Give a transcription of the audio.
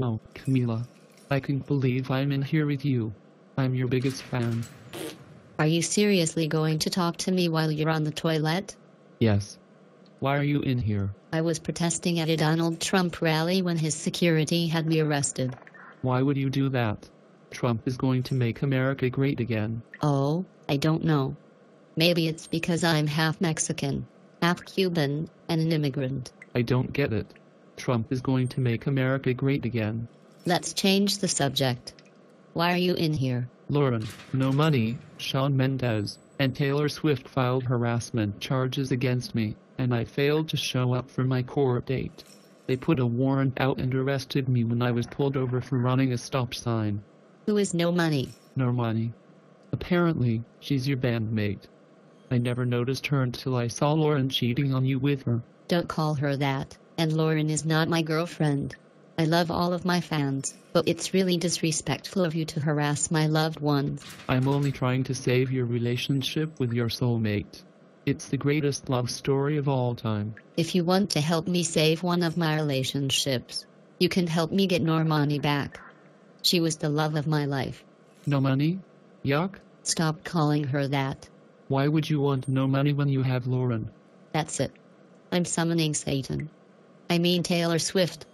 Oh, Camila. I can't believe I'm in here with you. I'm your biggest fan. Are you seriously going to talk to me while you're on the toilet? Yes. Why are you in here? I was protesting at a Donald Trump rally when his security had me arrested. Why would you do that? Trump is going to make America great again. Oh, I don't know. Maybe it's because I'm half Mexican, half Cuban, and an immigrant. I don't get it. Trump is going to make America great again. Let's change the subject. Why are you in here? Lauren, No Money, Shawn Mendes, and Taylor Swift filed harassment charges against me, and I failed to show up for my court date. They put a warrant out and arrested me when I was pulled over for running a stop sign. Who is no money? No money. Apparently, she's your bandmate. I never noticed her until I saw Lauren cheating on you with her. Don't call her that. And Lauren is not my girlfriend. I love all of my fans, but it's really disrespectful of you to harass my loved ones. I'm only trying to save your relationship with your soulmate. It's the greatest love story of all time. If you want to help me save one of my relationships, you can help me get Normani back. She was the love of my life. No money? Yuck. Stop calling her that. Why would you want no money when you have Lauren? That's it. I'm summoning Satan. I mean Taylor Swift.